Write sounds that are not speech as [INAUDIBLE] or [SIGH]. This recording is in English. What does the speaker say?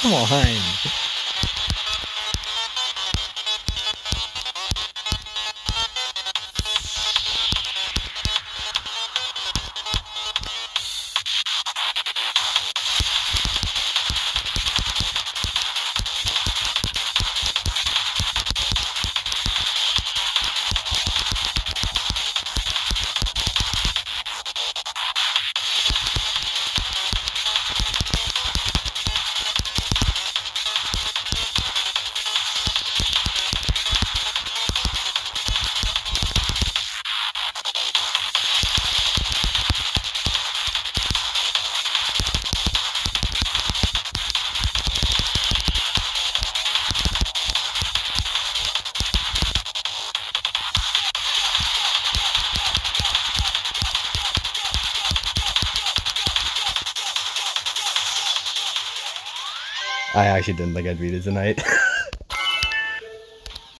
かも、はい。I actually didn't think I'd beat it tonight. [LAUGHS]